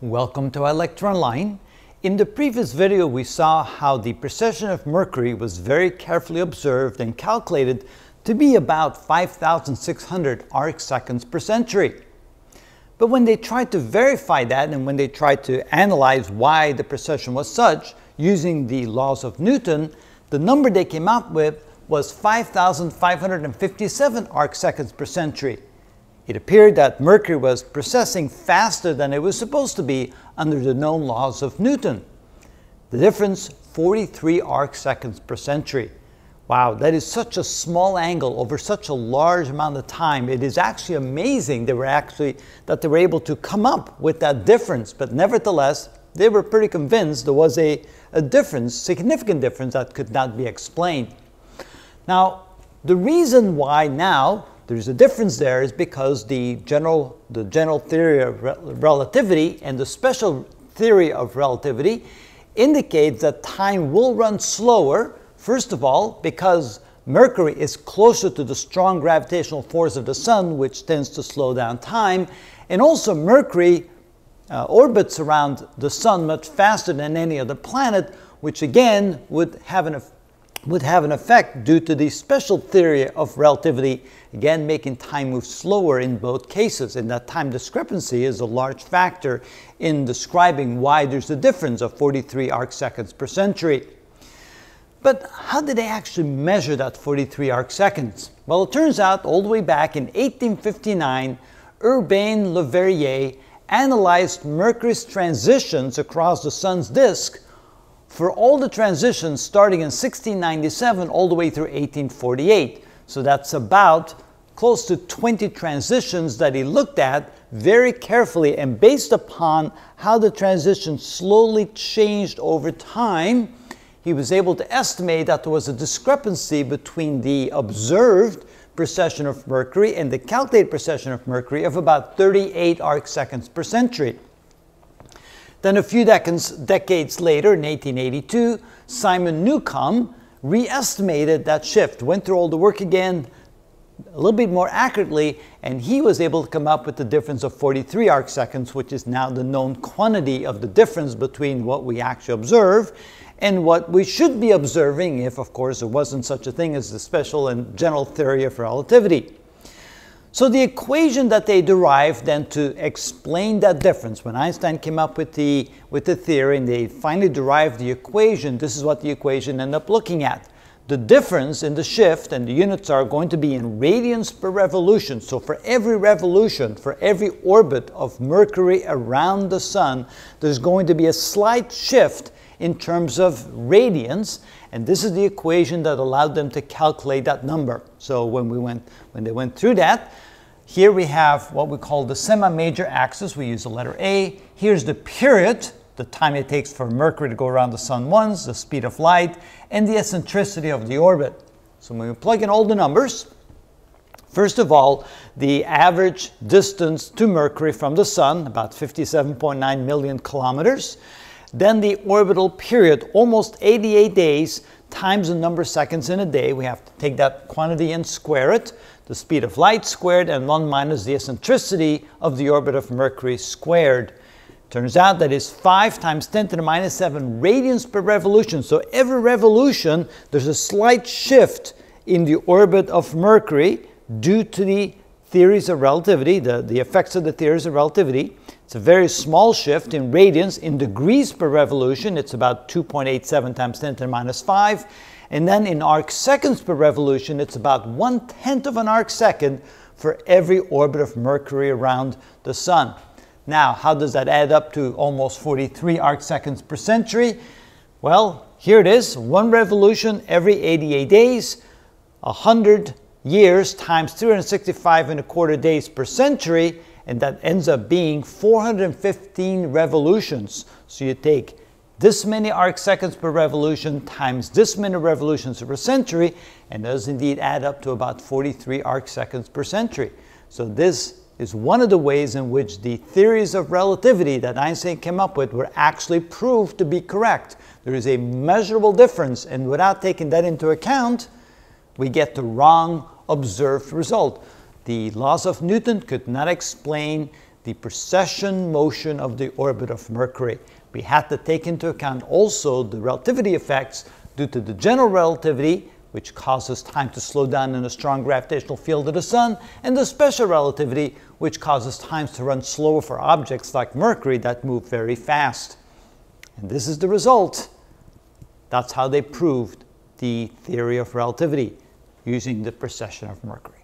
Welcome to iLectureOnline. In the previous video, we saw how the precession of Mercury was very carefully observed and calculated to be about 5,600 arc seconds per century. But when they tried to verify that and when they tried to analyze why the precession was such using the laws of Newton, the number they came up with was 5,557 arc seconds per century. It appeared that Mercury was precessing faster than it was supposed to be under the known laws of Newton. The difference 43 arc seconds per century. Wow, that is such a small angle over such a large amount of time. It is actually amazing they were actually that they were able to come up with that difference, but nevertheless, they were pretty convinced there was a, a difference, significant difference that could not be explained. Now, the reason why now there's a difference there is because the general, the general theory of re relativity and the special theory of relativity indicates that time will run slower, first of all, because Mercury is closer to the strong gravitational force of the Sun, which tends to slow down time, and also Mercury uh, orbits around the Sun much faster than any other planet, which again would have an would have an effect due to the special theory of relativity, again making time move slower in both cases. And that time discrepancy is a large factor in describing why there's a difference of 43 arc seconds per century. But how did they actually measure that 43 arc seconds? Well, it turns out all the way back in 1859, Urbain Le Verrier analyzed Mercury's transitions across the sun's disk for all the transitions starting in 1697 all the way through 1848. So that's about close to 20 transitions that he looked at very carefully and based upon how the transition slowly changed over time, he was able to estimate that there was a discrepancy between the observed precession of Mercury and the calculated precession of Mercury of about 38 arc seconds per century. Then a few decades, later, in 1882, Simon Newcomb re-estimated that shift, went through all the work again, a little bit more accurately, and he was able to come up with the difference of 43 arc seconds, which is now the known quantity of the difference between what we actually observe and what we should be observing if, of course, there wasn't such a thing as the special and general theory of relativity. So the equation that they derived then to explain that difference, when Einstein came up with the, with the theory and they finally derived the equation, this is what the equation ended up looking at. The difference in the shift, and the units are going to be in radians per revolution. So for every revolution, for every orbit of Mercury around the Sun, there's going to be a slight shift in terms of radians, and this is the equation that allowed them to calculate that number. So when we went, when they went through that, here we have what we call the semi-major axis. We use the letter A. Here's the period, the time it takes for Mercury to go around the Sun once, the speed of light, and the eccentricity of the orbit. So when we plug in all the numbers, First of all, the average distance to Mercury from the Sun, about 57.9 million kilometers. Then the orbital period, almost 88 days, times the number of seconds in a day. We have to take that quantity and square it. The speed of light squared and 1 minus the eccentricity of the orbit of Mercury squared. Turns out that is 5 times 10 to the minus 7 radians per revolution. So every revolution, there's a slight shift in the orbit of Mercury due to the theories of relativity, the, the effects of the theories of relativity. It's a very small shift in radians. In degrees per revolution, it's about 2.87 times 10 to the minus 5. And then in arc seconds per revolution, it's about one tenth of an arc second for every orbit of Mercury around the Sun. Now, how does that add up to almost 43 arc seconds per century? Well, here it is one revolution every 88 days, 100 years times 365 and a quarter days per century and that ends up being 415 revolutions. So you take this many arc seconds per revolution times this many revolutions per century, and does indeed add up to about 43 arc seconds per century. So this is one of the ways in which the theories of relativity that Einstein came up with were actually proved to be correct. There is a measurable difference, and without taking that into account, we get the wrong observed result. The laws of Newton could not explain the precession motion of the orbit of Mercury. We had to take into account also the relativity effects due to the general relativity, which causes time to slow down in a strong gravitational field of the Sun, and the special relativity, which causes times to run slower for objects like Mercury that move very fast. And this is the result. That's how they proved the theory of relativity using the precession of Mercury.